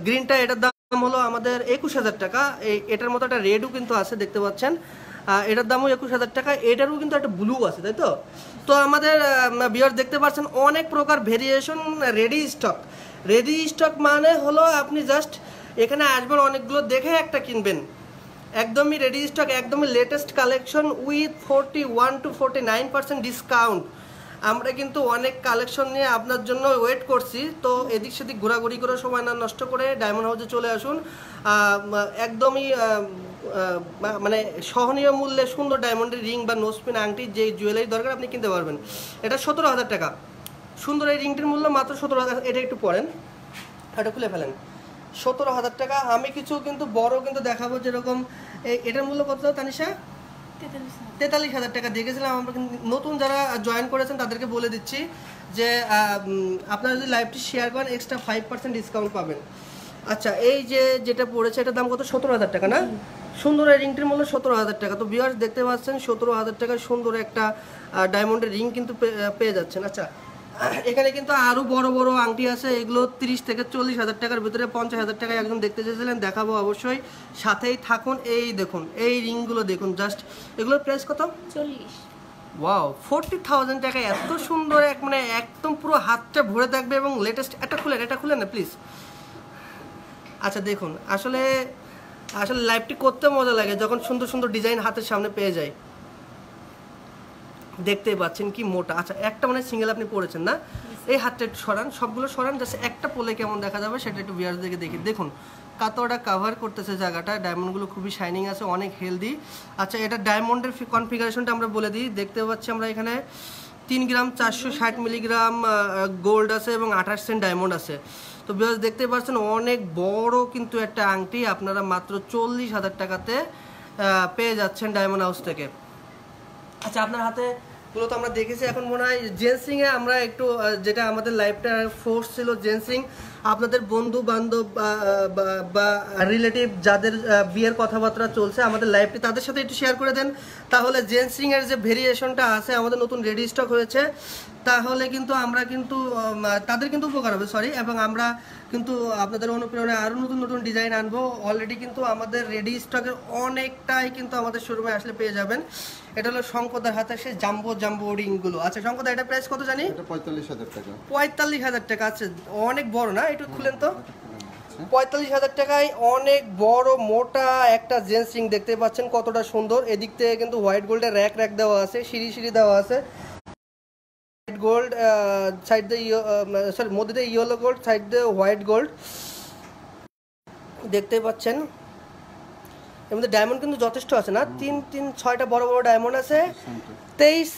গ্রিনটা এটার দাম হলো আমাদের একুশ হাজার টাকা। এই, এটার মতো একটা রেডও কিন্তু আছে, দেখতে পাচ্ছেন। এটার দামও একুশ হাজার টাকা, এটারও কিন্তু একটা ব্লু আছে, তাই তো? তো আমাদের বিয়ার দেখতে পাচ্ছেন অনেক প্রকার variation ready stock ready stock মানে হলো আপনি জাস্ট এখানে আসবেন, অনেকগুলো দেখে একটা কিনবেন। একদমই রেডি স্টক একদমই latest collection with forty one to forty nine percent discount আমরা কিন্তু অনেক কালেকশন নিয়ে আপনার জন্য ওয়েট করছি। তো এদিক সেদিক ঘোরাঘুরি করে সময় না নষ্ট করে ডায়মন্ড হাউসে চলে আসুন। একদমই মানে সহনীয় মূল্যে সুন্দর ডায়মন্ডের রিং বা নোসপিন আংটি যে জুয়েলারি দরকার আপনি কিনতে পারবেন। এটা সতেরো হাজার টাকা। সুন্দর এই রিংটির মূল্য মাত্র সতেরো হাজার, এটা একটু পড়েন। এটা খুলে ফেলেন। সতেরো হাজার টাকা। আমি কিছু কিন্তু বড় কিন্তু দেখাবো যেরকম এটার মূল্য কত তানিশা তেতাল্লিশ হাজার। টাকা দিয়ে দেখেছিলাম আমরা নতুন যারা জয়েন করেছেন, তাদেরকে বলে দিচ্ছি যে আপনারা যদি লাইভটি শেয়ার করেন এক্সট্রা ফাইভ পার্সেন্ট ডিসকাউন্ট পাবেন। আচ্ছা এই যে যেটা পড়েছে, এটার দাম কত? সতেরো হাজার টাকা, না? সুন্দর এই রিংটির মূল্য সতেরো হাজার টাকা। তো বিয়ার্স দেখতে পাচ্ছেন, সতেরো হাজার টাকার সুন্দর একটা ডায়মন্ডের রিং কিন্তু পেয়ে যাচ্ছেন। আচ্ছা এখানে কিন্তু আরও বড় বড় আংটি আছে এগুলো তিরিশ থেকে চল্লিশ হাজার টাকার ভিতরে পঞ্চাশ হাজার টাকায় একজন দেখতে চেয়েছিলেন দেখাবো অবশ্যই। সাথেই থাকুন এই দেখুন এই রিংগুলো দেখুন জাস্ট এগুলোর প্রাইস কত? চল্লিশ। ওয়াও ফোরটি থাউজেন্ড টাকা এত সুন্দর এক মানে একদম পুরো হাতটা ভরে থাকবে এবং লেটেস্ট একটা খুলেন এটা খুলেন না প্লিজ আচ্ছা দেখুন আসলে আসলে লাইভটি করতে মজা লাগে যখন সুন্দর সুন্দর ডিজাইন হাতের সামনে পেয়ে যায়। দেখতেই পাচ্ছেন কি মোটা। আচ্ছা একটা মানে সিঙ্গেল আপনি পড়েছেন না? এই হাতটা একটু সরান, সবগুলো সরান জাস্ট একটা পোলে কেমন দেখা যাবে সেটা একটু বিয়ার দিকে দেখি। দেখুন, কাতোয়াটা কাভার করতেছে জায়গাটা ডায়মন্ডগুলো খুবই শাইনিং আছে, অনেক হেলদি আচ্ছা এটা ডায়মন্ডের কনফিগারেশনটা আমরা বলে দিই। দেখতে পাচ্ছি আমরা এখানে তিন গ্রাম চারশো ষাট মিলিগ্রাম গোল্ড আছে এবং আঠাশ সেন্ট ডায়মন্ড আছে। তো বিয়ার্স দেখতে পাচ্ছেন অনেক বড় কিন্তু একটা আংটি, আপনারা মাত্র চল্লিশ হাজার টাকাতে পেয়ে যাচ্ছেন ডায়মন্ড হাউস থেকে। আচ্ছা আপনার হাতে গুলো তো আমরা দেখেছি এখন মনে হয় জেন্সিং এ আমরা একটু যেটা আমাদের লাইফটা ফোর্স ছিল জেন্সিং আপনাদের বন্ধু বান্ধব বা রিলেটিভ যাদের বিয়ের কথাবার্তা চলছে আমাদের লাইফটি তাদের সাথে একটু শেয়ার করে দেন। তাহলে জেন্সিং এর যে ভেরিয়েশনটা আছে, আমাদের নতুন রেডি স্টক হয়েছে, তাহলে কিন্তু আমরা কিন্তু তাদের কিন্তু উপকার হবে সরি এবং আমরা কিন্তু আপনাদের অনুপ্রেরণায় আরও নতুন নতুন ডিজাইন আনব। অলরেডি কিন্তু আমাদের রেডি স্টকের অনেকটাই কিন্তু আমাদের শোরুমে আসলে পেয়ে যাবেন। এটা হলো শঙ্কদার হাতে সে জাম্বো জাম্বো রিংগুলো। আচ্ছা শঙ্কদা এটা প্রাইস কত জানি? পঁয়তাল্লিশ হাজার টাকা। পঁয়তাল্লিশ হাজার টাকা আছে অনেক বড় না? একটু খুলেন তো। আচ্ছা পঁয়তাল্লিশ হাজার টাকায় অনেক বড় মোটা একটা জেন্স রিং দেখতে পাচ্ছেন কতটা সুন্দর। এদিক থেকে কিন্তু হোয়াইট গোল্ডের র্যাক র্যাক দেওয়া আছে সিঁড়ি সিঁড়ি দেওয়া আছে। হোয়াইট গোল্ড সাইড দিয়ে সরি মধ্যে দিয়ে ইয়েলো গোল্ড সাইড দিয়ে হোয়াইট গোল্ড দেখতে পাচ্ছেন। এর মধ্যে ডায়মন্ড কিন্তু যথেষ্ট আছে না? তিন তিন ছয়টা বড় বড় ডায়মন্ড আছে। তেইশ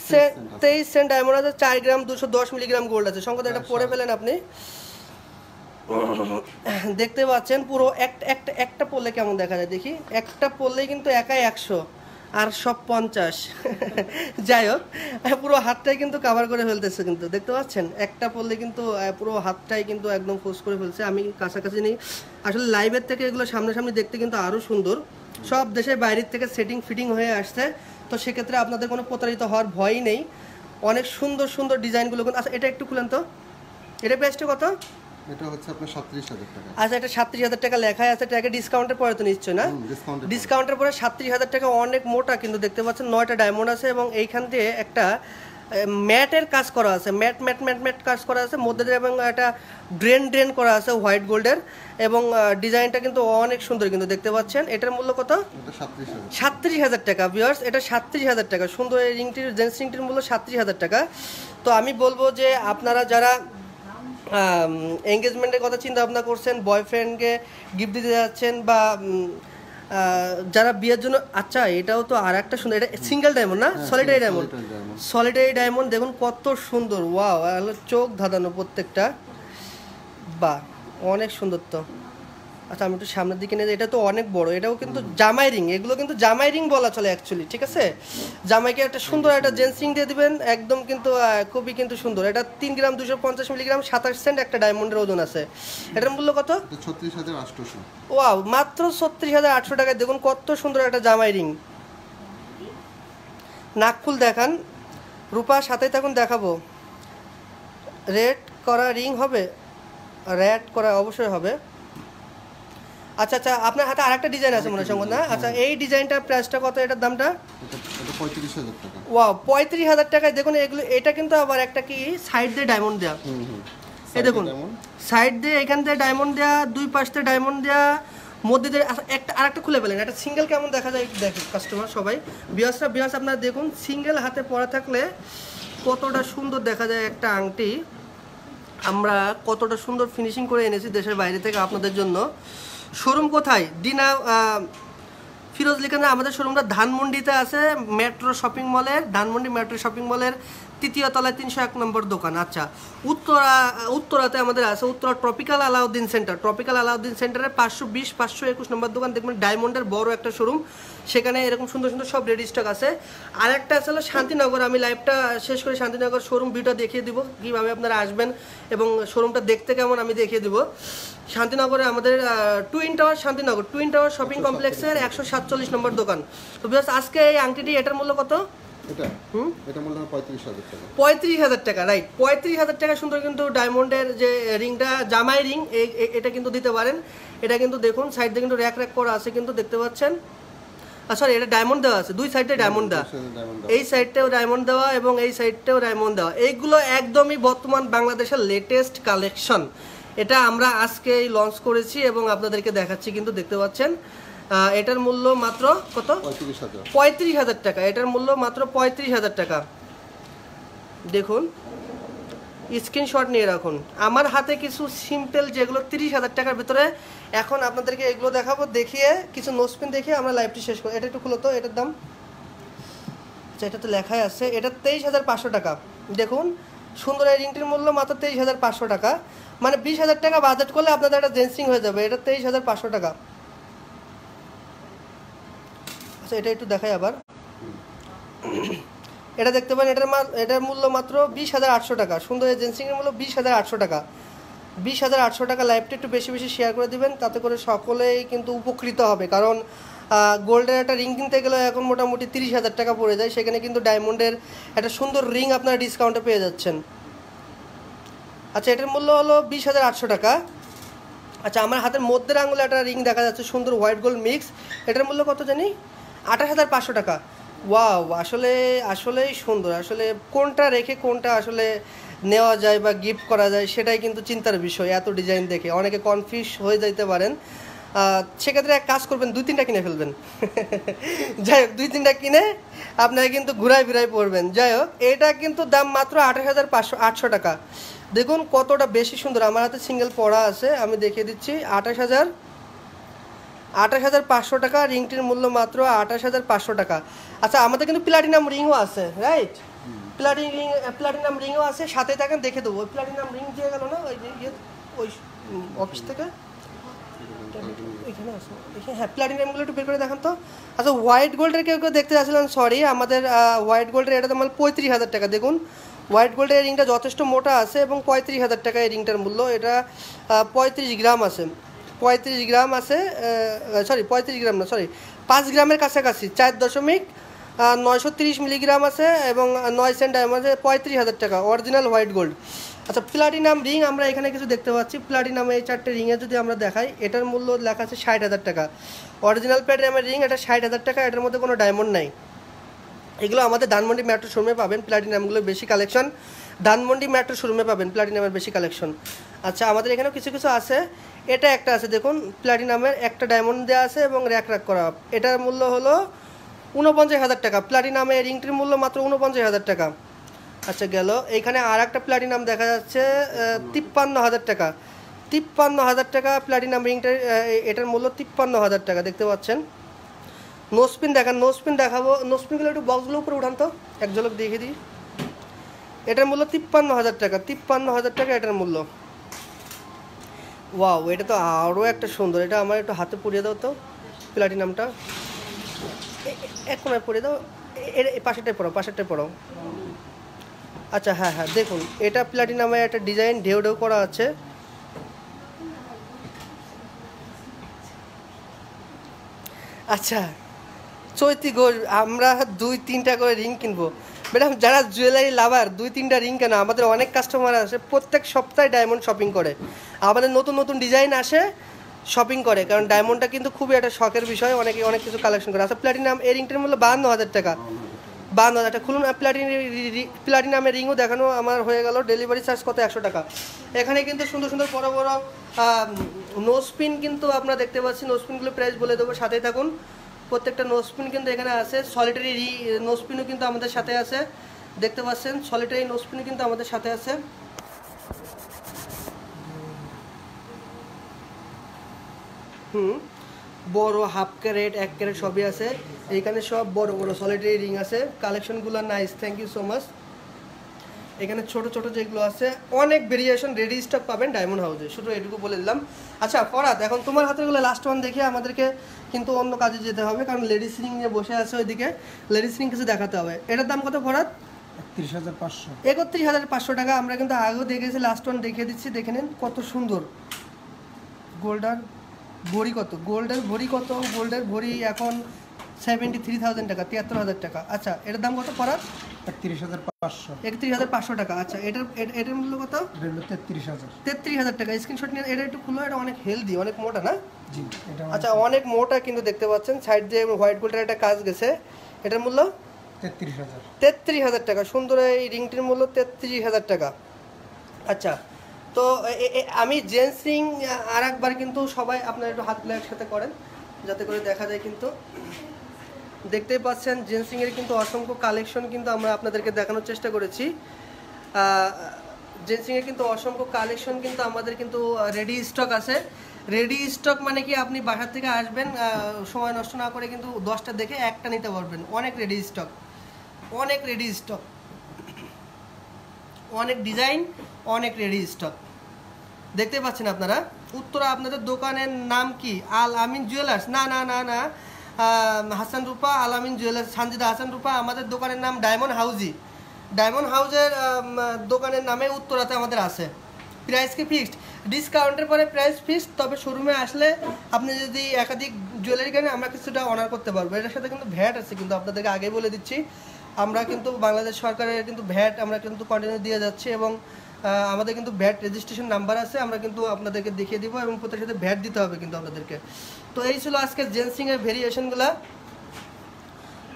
তেইশ সেন্ট ডায়মন্ড আছে। চার গ্রাম দুশো দশ মিলিগ্রাম গোল্ড আছে। সংখ্যা এটা পরে ফেলেন আপনি। দেখতে পাচ্ছেন পুরো একটা একটা একটা পড়লে কেমন দেখা যায়? দেখি। একটা পড়লেই কিন্তু একাই একশো। আর সব পঞ্চাশ। যাই হোক, পুরো হাতটাই কিন্তু কাভার করে ফেলতেছে কিন্তু, দেখতে পাচ্ছেন? একটা পড়লে কিন্তু পুরো হাতটাই কিন্তু একদম ফোর্স করে ফেলছে। আমি কাছাকাছি নেই। আসলে লাইভের থেকে এগুলো সামনাসামনি দেখতে কিন্তু আরও সুন্দর। সব দেশের বাইরের থেকে সেটিং ফিটিং হয়ে আসছে। তো সেক্ষেত্রে আপনাদের কোনো প্রতারিত হওয়ার ভয়ই নেই। অনেক সুন্দর সুন্দর ডিজাইনগুলো আচ্ছা এটা একটু খুলেন তো। এটা প্রাইসটা কত? এটা হচ্ছে আপনার সাতত্রিশ হাজার টাকা। আচ্ছা এটা সাতত্রিশ হাজার টাকা লেখাই আছে টাকা ডিসকাউন্টের পরে তো নিশ্চয় না? ডিসকাউন্টের পরে। সাতত্রিশ হাজার টাকা অনেক মোটা কিন্তু দেখতে পাচ্ছেন নয়টা ডায়মন্ড আছে এবং এইখান দিয়ে একটা ম্যাটের কাজ করা আছে ম্যাট ম্যাট ম্যাট ম্যাট কাজ করা আছে মধ্যে এবং একটা ড্রেন ড্রেন করা আছে হোয়াইট গোল্ডের এবং ডিজাইনটা কিন্তু অনেক সুন্দর কিন্তু দেখতে পাচ্ছেন। এটার মূল্য কত? এটা সাতত্রিশ হাজার। টাকা বিয়ার্স এটা সাতত্রিশ হাজার টাকা। সুন্দর এই রিংটির জেন্টস রিংটির মূল্য সাতত্রিশ হাজার টাকা। তো আমি বলব যে আপনারা যারা এঙ্গেজমেন্টের কথা চিন্তা ভাবনা করছেন বয়ফ্রেন্ডকে গিফট দিতে যাচ্ছেন বা যারা বিয়ের জন্য আচ্ছা এটাও তো আর একটা সুন্দর এটা সিঙ্গেল ডায়মন্ড না? Solitaire diamond. সলিটারি ডায়মন্ড দেখুন কত সুন্দর ওয়াও চোখ ধাঁধানো প্রত্যেকটা। বা অনেক সুন্দর তো আচ্ছা আমি একটু সামনের দিকে নিয়ে। এটা তো অনেক বড় এটাও কিন্তু জামাই রিং এগুলো কিন্তু জামাই রিং বলা চলে অ্যাকচুয়ালি ঠিক আছে? জামাইকে একটা সুন্দর একটা জেন্টস রিং দিয়ে দিবেন একদম কিন্তু খুবই কিন্তু সুন্দর। এটা তিন গ্রাম দুশো পঞ্চাশ মিলিগ্রাম সাতাশ সেন্ট একটা ডায়মন্ডের ওজন আছে। এটার মূল্য কত? ছত্রিশ হাজার আটশোশো ওয়াও মাত্র ছত্রিশ হাজার আটশো টাকায় দেখুন কত সুন্দর একটা জামাই রিং নাকফুল দেখান। রূপা সাথে তখন দেখাবো। রেড করা রিং হবে? রেড করা অবশ্যই হবে। আচ্ছা আচ্ছা আপনার হাতে আরেকটা ডিজাইন আছে মনে হয় না? আচ্ছা এই ডিজাইনটার প্রাইসটা কত? এটার দামটা? এটা পঁয়ত্রিশ হাজার ওয়াও পঁয়ত্রিশ হাজার টাকায় দেখুন এগুলো এটা কিন্তু আবার একটা কি সাইড দিয়ে ডায়মন্ড দেওয়া এই দেখুন সাইড দিয়ে এখান থেকে ডায়মন্ড দেওয়া দুই পাশ দিয়ে ডায়মন্ড দেওয়া মধ্যে দিয়ে আচ্ছা, একটা আরেকটা খুলে পেলেন একটা সিঙ্গেল কেমন দেখা যায়? দেখেন কাস্টমার সবাই। বিয়াসটা বিয়াস আপনারা দেখুন সিঙ্গেল হাতে পরা থাকলে কতটা সুন্দর দেখা যায় একটা আংটি। আমরা কতটা সুন্দর ফিনিশিং করে এনেছি দেশের বাইরে থেকে আপনাদের জন্য। শোরুম কোথায়? ডিনা ফিরোজ লিখানে আমাদের শোরুমটা ধানমন্ডিতে আছে, মেট্রো শপিং মলের, ধানমন্ডি মেট্রো শপিং মলের তৃতীয় তলায় তিনশো এক নম্বর দোকান আচ্ছা। উত্তরা উত্তরাতে আমাদের আছে Uttara tropical Alauddin centre tropical Alauddin সেন্টারে পাঁচশো বিশ পাঁচশো একুশ নম্বর দোকান দেখবেন ডায়মন্ডের বড় একটা শোরুম সেখানে এরকম সুন্দর সুন্দর সব রেডি স্টক আছে। আর একটা আছে হলো শান্তিনগর আমি লাইভটা শেষ করে শান্তিনগর শোরুম ভিডিও দেখিয়ে দিব কীভাবে আপনারা আসবেন এবং শোরুমটা দেখতে কেমন আমি দেখিয়ে দিব। শান্তিনগরে আমাদের twin tower Shantinagar twin tower shopping কমপ্লেক্সের একশো সাতচল্লিশ নম্বর দোকান। তো বিকজ আজকে এই আংটিটি এটার মূল্য কত? এটা? এটা মূল্য পঁয়ত্রিশ হাজার টাকা। পঁয়ত্রিশ হাজার টাকা রাইট পঁয়ত্রিশ হাজার টাকা সুন্দর কিন্তু ডায়মন্ডের যে রিংটা জামাই রিং এটা কিন্তু দিতে পারেন। এটা কিন্তু দেখুন সাইড দিয়ে কিন্তু র্যাক র্যাক করা আছে কিন্তু দেখতে পাচ্ছেন। সরি এটা ডায়মন্ড দেওয়া আছে দুই সাইডে ডায়মন্ড দেওয়া। এই সাইডটাও ডায়মন্ড দেওয়া এবং এই সাইডটাও ডায়মন্ড দেওয়া। এইগুলো একদমই বর্তমান বাংলাদেশের লেটেস্ট কালেকশন এটা আমরা আজকেই লঞ্চ করেছি এবং আপনাদেরকে দেখাচ্ছি কিন্তু দেখতে পাচ্ছেন। এটার মূল্য মাত্র কত? পঁয়ত্রিশ হাজার। টাকা। এটার মূল্য মাত্র পঁয়ত্রিশ হাজার টাকা। দেখুন স্ক্রিনশট নিয়ে রাখুন। আমার হাতে কিছু সিম্পল যেগুলো তিরিশ হাজার টাকার ভিতরে এখন আপনাদেরকে এগুলো দেখাবো দেখিয়ে কিছু নোসপিন দেখিয়ে আমরা লাইভটি শেষ করি। এটা একটু খুলো তো এটার দাম। আচ্ছা এটা তো লেখাই আছে। এটা তেইশ হাজার পাঁচশো টাকা। দেখুন সুন্দর এই রিংটির মূল্য মাত্র তেইশ হাজার পাঁচশো টাকা। মানে বিশ হাজার টাকা বাজেট করলে আপনাদের একটা জেন্সিং হয়ে যাবে। এটা তেইশ হাজার পাঁচশো টাকা। আচ্ছা এটা একটু দেখাই আবার। এটা দেখতে পারেন, এটার এটার মূল্য মাত্র বিশ হাজার আটশো টাকা। সুন্দর এজেন্সিংয়ের মূল্য বিশ হাজার আটশো টাকা। বিশ হাজার আটশো টাকা লাইভটা একটু বেশি বেশি শেয়ার করে দিবেন, তাতে করে সকলেই কিন্তু উপকৃত হবে। কারণ গোল্ডের একটা রিং কিনতে গেলে এখন মোটামুটি তিরিশ হাজার টাকা পড়ে যায়। সেখানে কিন্তু ডায়মন্ডের একটা সুন্দর রিং আপনারা ডিসকাউন্টে পেয়ে যাচ্ছেন। আচ্ছা এটার মূল্য হলো বিশ হাজার আটশো টাকা। আচ্ছা আমার হাতের মধ্যের আঙুলে একটা রিং দেখা যাচ্ছে, সুন্দর হোয়াইট গোল্ড মিক্স এটার মূল্য কত জানি? আঠাশ হাজার পাঁচশো টাকা। ওয়াও, আসলে আসলেই সুন্দর। আসলে কোনটা রেখে কোনটা আসলে নেওয়া যায় বা গিফট করা যায় সেটাই কিন্তু চিন্তার বিষয়, এত ডিজাইন দেখে। অনেকে কনফিউজ হয়ে যাইতে পারেন। সেক্ষেত্রে এক কাজ করবেন, দুই তিনটা কিনে ফেলবেন। যাই হোক, দুই তিনটা কিনে আপনারা কিন্তু ঘুরাই ফিরাই পড়বেন। যাই হোক, এটা কিন্তু দাম মাত্র আঠাশ হাজার পাঁচশো, আটশো টাকা। দেখুন কতটা বেশি সুন্দর। আমার হাতে সিঙ্গেল পড়া আছে, আমি দেখিয়ে দিচ্ছি, আঠাশ হাজার আঠাশ হাজার পাঁচশো টাকা, রিংটির মূল্য মাত্র আঠাশ হাজার পাঁচশো টাকা। আচ্ছা আমাদের কিন্তু প্লাটিনাম রিংও আছে রাইট প্লাটিন রিং প্লাটিনাম রিংও আছে, সাথে থাকেন, দেখে দেবো। ওই প্লাটিনাম রিং দিয়ে গেল না, ওই ইয়ে ওই অফিস থেকে? এখানে আছে হ্যাঁ প্লাটিনামগুলো একটু বের করে দেখান তো। আচ্ছা হোয়াইট গোল্ডের কেউ কেউ দেখতে সরি আমাদের হোয়াইট গোল্ডের এটা পঁয়ত্রিশ হাজার টাকা। দেখুন হোয়াইট গোল্ডের রিংটা যথেষ্ট মোটা আছে এবং পঁয়ত্রিশ হাজার টাকা এই রিংটার মূল্য। এটা পঁয়ত্রিশ গ্রাম আছে। পঁয়ত্রিশ গ্রাম আছে সরি পঁয়ত্রিশ গ্রাম না সরি পাঁচ গ্রামের কাছাকাছি, চার দশমিক নয়শো তিরিশ মিলিগ্রাম আছে এবং নয় সেন্ট আছে, পঁয়ত্রিশ হাজার টাকা, অরিজিনাল হোয়াইট গোল্ড। আচ্ছা প্লাটিনাম রিং আমরা এখানে কিছু দেখতে পাচ্ছি। প্লাটিনাম এই চারটে রিংয়ে যদি আমরা দেখাই, এটার মূল্য লেখা আছে ষাট হাজার টাকা। অরিজিনাল প্লাটিনামের রিং, এটা ষাট হাজার টাকা, এটার মধ্যে কোনো ডায়মন্ড নাই। এগুলো আমাদের ধানমন্ডি মেট্রো শোরুমে পাবেন, প্লাটিনামগুলোর বেশি কালেকশন। ধানমন্ডি মেট্রো শোরুমে পাবেন, প্লাটিনামের বেশি কালেকশন। আচ্ছা আমাদের এখানেও কিছু কিছু আছে। এটা একটা আছে, দেখুন প্লাটিনামের একটা ডায়মন্ড দেওয়া আছে এবং র্যাক র্যাক করা। এটার মূল্য হলো উনপঞ্চাশ হাজার টাকা। প্লাটিনামের রিংটির মূল্য মাত্র উনপঞ্চাশ হাজার টাকা। আচ্ছা গেল। এইখানে আর একটা প্লাটিনাম দেখা যাচ্ছে তিপ্পান্ন হাজার টাকা। তিপ্পান্ন হাজার টাকা প্লাটিনাম রিংটার এটার মূল্য তিপ্পান্ন হাজার টাকা, দেখতে পাচ্ছেন? নোসপিন দেখান নোসপিন দেখাবো। নোসপিনগুলো একটু বক্সগুলো উপরে উঠান তো। এক ঝলক দেখে দিই। এটার মূল্য তিপ্পান্ন হাজার টাকা, তিপ্পান্ন হাজার টাকা এটার মূল্য। ওয়াও এটা তো আরও একটা সুন্দর। এটা আমার একটু হাতে পুড়িয়ে দাও তো এ- এক কোনায় পড়ে দাও। এর এ, পাশেরটায় পড়ো পাশেরটায় পড়ো আচ্ছা হ্যাঁ হ্যাঁ দেখুন, এটা প্লাটিনামের একটা ডিজাইন ঢেউ ঢেউ করা আছে। আচ্ছা চৈতি ঘোষ আমরা দুই, তিনটা করে রিং কিনবো। ম্যাডাম যারা জুয়েলারি লাভার দুই, তিনটা রিং কেন, আমাদের অনেক কাস্টমার আসে, প্রত্যেক সপ্তাহে ডায়মন্ড শপিং করে। আমাদের নতুন নতুন ডিজাইন আসে শপিং করে, কারণ ডায়মন্ডটা কিন্তু খুবই একটা শখের বিষয়, অনেকে, অনেক কিছু কালেকশন করে। আচ্ছা প্ল্যাটিনাম এই রিংটার মূল্য বাহান্ন হাজার টাকা। বাহান্ন হাজার টাকা। খুলুন প্লাটিন প্লাটিনামের রিংও দেখানো আমার হয়ে গেল ডেলিভারি চার্জ কত? একশো টাকা। এখানে কিন্তু সুন্দর সুন্দর, বড় বড় নোসপিন কিন্তু আপনারা দেখতে পাচ্ছি। নোসপিনগুলো প্রাইস বলে দেবো, সাথেই থাকুন। প্রত্যেকটা নোসপিন কিন্তু এখানে আছে। সলিটারি রি নোসপিনও কিন্তু আমাদের সাথে আছে। দেখতে পাচ্ছেন সলিটারি নোসপিনও কিন্তু আমাদের সাথে আছে। হুম, বড় হাফ ক্যারেট এক ক্যারেট সবই আছে। এইখানে সব বড় বড় সলিটারি রিং আছে। কালেকশনগুলো nice thank you so much এখানে ছোট ছোট যেগুলো আছে, অনেক ভেরিয়েশন রেডি স্টক পাবেন ডায়মন্ড হাউসে শুধু এটুকু বলে দিলাম। আচ্ছা ফরাদ, এখন তোমার হাতেরগুলো লাস্ট ওয়ান দেখে আমাদেরকে কিন্তু অন্য কাজে যেতে হবে কারণ লেডিস রিং নিয়ে বসে আছে ওইদিকে লেডিস রিং কিছু দেখাতে হবে। এটার দাম কত ফরাদ একত্রিশ হাজার পাঁচশো। একত্রিশ হাজার পাঁচশো টাকা আমরা কিন্তু আগেও দেখেছি লাস্ট ওয়ান দেখিয়ে দিচ্ছি দেখে নিন কত সুন্দর। গোল্ডার ভরি কত? গোল্ডের ভরি কত? গোল্ডের ভরি এখন সেভেন্টি থ্রি থাউজেন্ড টাকা তিয়াত্তর হাজার টাকা। আচ্ছা এটার দাম কত পড়ার একত্রিশ হাজার পাঁচশো। টাকা আচ্ছা এটার এটার মূল্য কত? তেত্রিশ হাজার। তেত্রিশ হাজার টাকা স্ক্রিনশট নিয়ে এটা একটু খুলো এটা অনেক হেলদি অনেক মোটা না? জি আচ্ছা অনেক মোটা কিন্তু দেখতে পাচ্ছেন সাইড দিয়ে হোয়াইট গোল্ডের একটা কাজ গেছে এটার মূল্য? তেত্রিশ হাজার। তেত্রিশ হাজার টাকা সুন্দর এই রিংটির মূল্য তেত্রিশ হাজার টাকা। আচ্ছা তো আমি জেন্টস রিং আর একবার কিন্তু সবাই আপনার একটু হাতগুলো একসাথে করেন যাতে করে দেখা যায় কিন্তু। দেখতেই পাচ্ছেন, জেন্সিংয়ের কিন্তু অসংখ্য কালেকশন কিন্তু আমরা আপনাদেরকে দেখানোর চেষ্টা করেছি। জেন্টস রিংয়ের কিন্তু অসংখ্য কালেকশন কিন্তু আমাদের কিন্তু রেডি স্টক আছে। রেডি স্টক মানে কি আপনি বাসার থেকে আসবেন সময় নষ্ট না করে কিন্তু দশটা দেখে একটা নিতে পারবেন। অনেক রেডি স্টক অনেক রেডি স্টক অনেক ডিজাইন অনেক রেডি স্টক দেখতে পাচ্ছেন আপনারা? উত্তরা আপনাদের দোকানের নাম কি? আল আমিন জুয়েলার্স না না না না। হাসান রূপা, আলামিন জুয়েলার্স, সানজিদা, হাসান রূপা, আমাদের দোকানের নাম ডায়মন্ড হাউজি ডায়মন্ড হাউজের দোকানের নামে উত্তরাতে আমাদের আছে। প্রাইস কি ফিক্সড ডিসকাউন্টের পরে প্রাইস ফিক্সড তবে শোরুমে আসলে আপনি যদি একাধিক জুয়েলারি কেনেন, আমরা কিছুটা অনার করতে পারব। এটার সাথে কিন্তু ভ্যাট আছে, কিন্তু আপনাদেরকে আগেই বলে দিচ্ছি। আমরা কিন্তু বাংলাদেশ সরকারের কিন্তু ভ্যাট আমরা কিন্তু কন্টিনিউ দিয়ে যাচ্ছি এবং আমাদের কিন্তু ভ্যাট রেজিস্ট্রেশন নাম্বার আছে, আমরা কিন্তু আপনাদেরকে দেখিয়ে দিব এবং প্রত্যেক সাথে ভ্যাট দিতে হবে কিন্তু আপনাদেরকে। তো এই ছিল আজকে জেন্সিংয়ের ভেরিয়েশনগুলা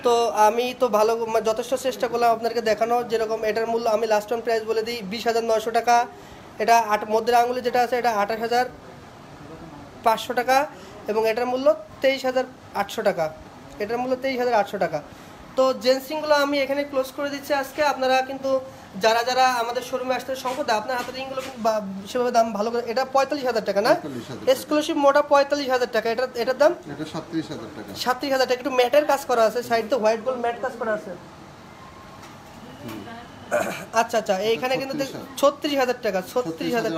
তো আমি তো ভালো মানে যথেষ্ট চেষ্টা করলাম আপনাদেরকে দেখানো, যেরকম এটার মূল্য আমি লাস্ট অন প্রাইস বলে দিই, বিশ হাজার নয়শো টাকা। এটা আট, মধ্যের আঙুলে যেটা আছে, এটা আঠাশ হাজার পাঁচশো টাকা এবং এটার মূল্য তেইশ হাজার আটশো টাকা। এটার মূল্য তেইশ হাজার আটশো টাকা। তো জেন্সিংগুলো আমি এখানে ক্লোজ করে দিচ্ছি আজকে। আপনারা কিন্তু যারা যারা আমাদের শোরুমে আসতে সম্পদ আপনার হাতের রিংগুলো সেভাবে দাম ভালো করে এটা পঁয়তাল্লিশ হাজার টাকা না? 45,000 এক্সক্লুসিভ মোটা পঁয়তাল্লিশ হাজার টাকা। এটা এটার দাম? এটা সাতত্রিশ হাজার টাকা। হাজার টাকা। একটু ম্যাটের কাজ করা আছে সাইড তো হোয়াইট গোল্ড ম্যাট কাজ করা আছে। আচ্ছা আচ্ছা এইখানে কিন্তু ছত্রিশ হাজার। টাকা ছত্রিশ হাজার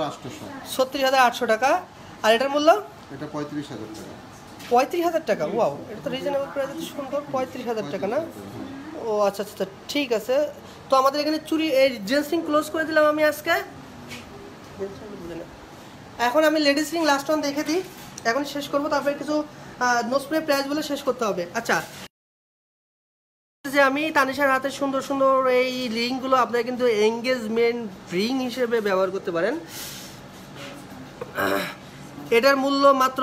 ছত্রিশ হাজার আটশো টাকা। আর এটার মূল্য? এটা পঁয়ত্রিশ হাজার টাকা। পঁয়ত্রিশ হাজার টাকা ওয়াও এটা তো রিজনেবল প্রাইস সুন্দর পঁয়ত্রিশ হাজার টাকা না? ও আচ্ছা আচ্ছা আচ্ছা, ঠিক আছে। তো আমাদের এখানে চুরি এই জেন্টসিং ক্লোজ করে দিলাম আমি আজকে। এখন আমি লেডিস রিং লাস্ট ওয়ান দেখে দিই। এখন শেষ করব তারপরে কিছু নো স্প্রে প্রাইস বলে শেষ করতে হবে। আচ্ছা। যে আমি তানিশার হাতে সুন্দর সুন্দর এই রিংগুলো আপনারা কিন্তু এঙ্গেজমেন্ট রিং হিসেবে ব্যবহার করতে পারেন। এটার মূল্য মাত্র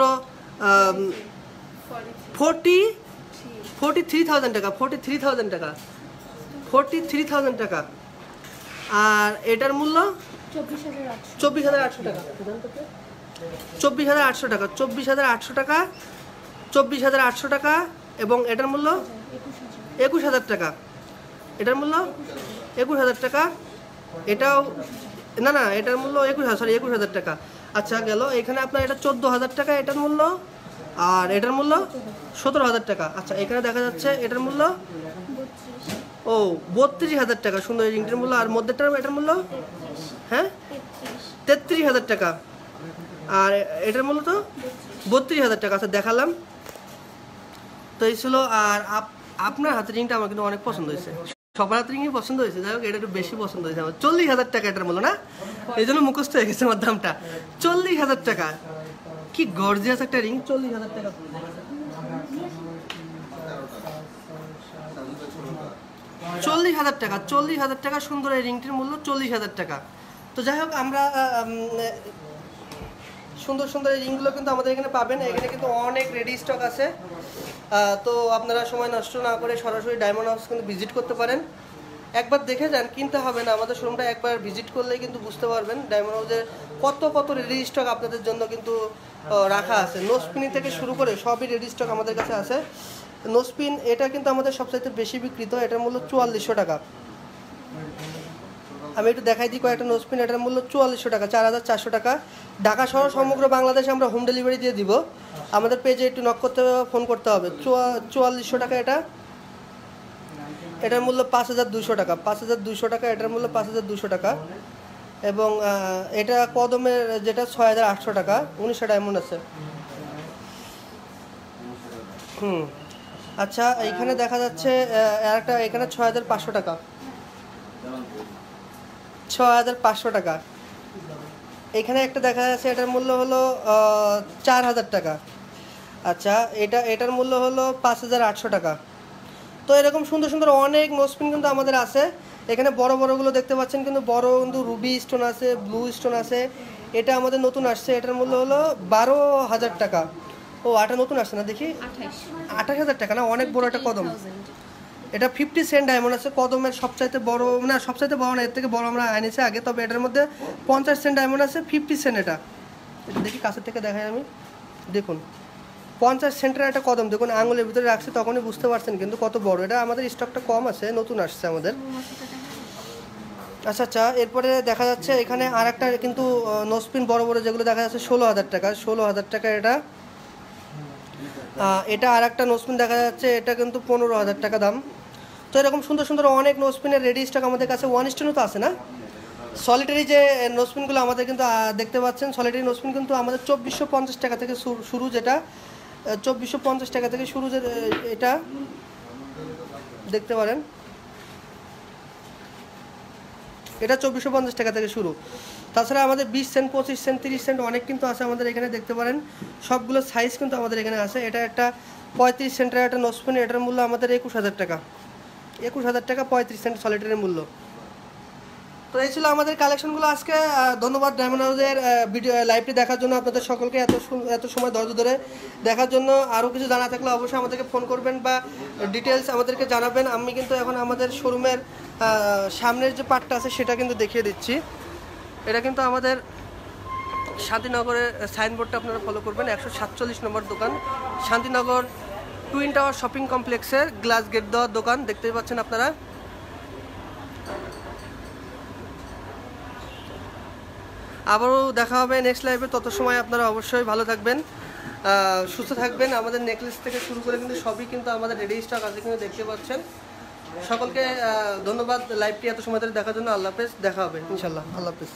ফোরটি ফোরটি থ্রি থাউজেন্ড টাকা ফোরটি থ্রি থাউজেন্ড টাকা। ফোরটি থ্রি থাউজেন্ড টাকা। আর এটার মূল্য? চব্বিশ হাজার আটশো। টাকা। চব্বিশ হাজার আটশো টাকা চব্বিশ হাজার আটশো টাকা চব্বিশ হাজার আটশো টাকা এবং এটার মূল্য? একুশ হাজার। একুশ হাজার টাকা। এটার মূল্য? একুশ হাজার। টাকা। এটাও না না এটার মূল্য একুশ হাজার সরি একুশ হাজার টাকা। আচ্ছা গেল। এখানে আপনার এটা চোদ্দ হাজার টাকা এটার মূল্য? আর এটার মূল্য সতেরো হাজার টাকা। আচ্ছা এখানে দেখা যাচ্ছে এটার মূল্য ও, বত্রিশ হাজার টাকা, সুন্দর এই রিংটির মূল্য। আর মধ্যেটার এটার মূল্য? হ্যাঁ? তেত্রিশ হাজার টাকা। আর এটার মূল্য তো? বত্রিশ হাজার টাকা। আচ্ছা দেখালাম। তো এই ছিল, আর আপ- আপনার হাতের রিংটা আমার কিন্তু অনেক পছন্দ হয়েছে। সবার হাতের রিংই পছন্দ হয়েছে। যাই হোক, এটা একটু বেশি পছন্দ হয়েছে আমার। চল্লিশ হাজার টাকা এটার মূল্য, না? এই জন্য মুখস্থ হয়ে গেছে আমার দামটা। চল্লিশ হাজার টাকা। কি গর্জিয়াস একটা রিং চল্লিশ হাজার টাকা চল্লিশ হাজার টাকা, চল্লিশ হাজার টাকা সুন্দর এই রিংটির মূল্য চল্লিশ হাজার টাকা। তো যাই হোক, আমরা সুন্দর সুন্দর এই রিংগুলো কিন্তু আমাদের এখানে পাবেন। এখানে কিন্তু অনেক রেডি স্টক আছে। তো আপনারা সময় নষ্ট না করে সরাসরি ডায়মন্ড হাউস কিন্তু ভিজিট করতে পারেন। একবার দেখে যান, কিনতে হবে না। আমাদের শোরুমটা একবার ভিজিট করলেই কিন্তু বুঝতে পারবেন ডায়মন্ড হাউসের কত কত রেডি স্টক আপনাদের জন্য কিন্তু রাখা আছে। নোসপিনি থেকে শুরু করে সবই রেডি স্টক আমাদের কাছে আছে। নোসপিন এটা কিন্তু আমাদের সবচাইতে বেশি বিক্রিত, এটার মূল্য চুয়াল্লিশশো টাকা। আমি একটু দেখাই দিই কয়েকটা নোসপিন এটার মূল্য চুয়াল্লিশশো টাকা, চার হাজার চারশো টাকা। ঢাকা সহ সমগ্র বাংলাদেশে আমরা হোম ডেলিভারি দিয়ে দিব। আমাদের পেজে একটু নক করতে ফোন করতে হবে। চুয়া- চুয়াল্লিশশো টাকা এটা। এটার মূল্য পাঁচ হাজার দুশো টাকা। পাঁচ হাজার দুশো টাকা, এটার মূল্য পাঁচ হাজার দুশো টাকা। এবং এটা কদমের যেটা ছয় হাজার আটশো টাকা উনিশশো ডায়মন্ড আছে। হুম। আচ্ছা এইখানে দেখা যাচ্ছে আরেকটা এখানে ছয় হাজার পাঁচশো টাকা। ছ হাজার পাঁচশো টাকা। এখানে একটা দেখা যাচ্ছে, এটার মূল্য হলো চার হাজার টাকা। আচ্ছা এটা, এটার মূল্য হলো পাঁচ হাজার আটশো টাকা। তো এরকম সুন্দর সুন্দর অনেক নোসপিন কিন্তু আমাদের আছে। এখানে বড় বড়গুলো দেখতে পাচ্ছেন কিন্তু বড় কিন্তু রুবি স্টোন আছে, ব্লু স্টোন আছে। এটা আমাদের নতুন আসছে, এটার মূল্য হলো বারো হাজার টাকা। ও, আটা নতুন আসছে না দেখি? আঠাশ হাজার টাকা না? অনেক বড় একটা কদম। এটা ফিফটি সেন্ট ডায়মন্ড আছে। কদমের সবচাইতে বড়, না, সবচাইতে বড় না, এর থেকে বড় আমরা আনিছি আগে, তবে এটার মধ্যে পঞ্চাশ সেন্ট ডায়মন্ড আছে, ফিফটি সেন্ট এটা। এটা দেখি কাছের থেকে দেখাই আমি। দেখুন। পঞ্চাশ সেন্টের একটা কদম দেখুন আঙুলের ভিতরে রাখছে তখনই বুঝতে পারছেন কিন্তু কত বড়। এটা আমাদের স্টকটা কম আছে, নতুন আসছে আমাদের। আচ্ছা আচ্ছা এরপরে দেখা যাচ্ছে এখানে আর একটা কিন্তু নোসপিন বড় বড় যেগুলো দেখা যাচ্ছে, ষোলো হাজার টাকা, ষোলো হাজার টাকা এটা। এটা আর একটা নোসপিন দেখা যাচ্ছে, এটা কিন্তু পনেরো হাজার টাকা দাম। তো এরকম সুন্দর সুন্দর অনেক নোসপিনের রেডি স্টক আমাদের কাছে ওয়ান স্টোনও তো আছে না? সলিটারি যে নোসপিনগুলো আমাদের কিন্তু দেখতে পাচ্ছেন সলিটারি নোসপিন কিন্তু আমাদের চব্বিশশো পঞ্চাশ টাকা থেকে শুরু- যেটা। চব্বিশশো পঞ্চাশ টাকা থেকে শুরু এটা। দেখতে পারেন। এটা চব্বিশশো পঞ্চাশ টাকা থেকে শুরু। তাছাড়া আমাদের বিশ সেন্ট, পঁচিশ সেন্ট, তিরিশ সেন্ট অনেক কিন্তু আছে আমাদের এখানে, দেখতে পারেন। সবগুলো সাইজ কিন্তু আমাদের এখানে আছে। এটা একটা পঁয়ত্রিশ সেন্টের একটা নসপিন, এটার মূল্য আমাদের একুশ হাজার টাকা। একুশ হাজার টাকা পঁয়ত্রিশ সেন্ট সলিটারের মূল্য। তো এই ছিল আমাদের কালেকশনগুলো আজকে ধন্যবাদ ডায়মন্ড ভিডিও লাইভটি দেখার জন্য আপনাদের সকলকে এত এত সময় ধৈর্য ধরে দেখার জন্য। আরও কিছু জানা থাকলে অবশ্যই আমাদেরকে ফোন করবেন বা ডিটেলস আমাদেরকে জানাবেন। আমি কিন্তু এখন আমাদের শোরুমের সামনের যে পার্টটা আছে সেটা কিন্তু দেখিয়ে দিচ্ছি। এটা কিন্তু আমাদের শান্তিনগরের সাইনবোর্ডটা আপনারা ফলো করবেন। একশো সাতচল্লিশ নম্বর দোকান। শান্তিনগর টুইন টাওয়ার শপিং কমপ্লেক্সের গ্লাস গেট দেওয়ার দোকান। দেখতেই পাচ্ছেন আপনারা। আবারও দেখা হবে নেক্সট লাইভে তত সময় আপনারা অবশ্যই ভালো থাকবেন সুস্থ থাকবেন। আমাদের নেকলেস থেকে শুরু করে কিন্তু সবই কিন্তু আমাদের রেডি স্টক আছে কিন্তু দেখতে পাচ্ছেন। সকলকে ধন্যবাদ লাইভটি এত সময় ধরে দেখার জন্য। আল্লাহ হাফেজ, দেখা হবে। ইনশাল্লাহ আল্লাহ হাফেজ।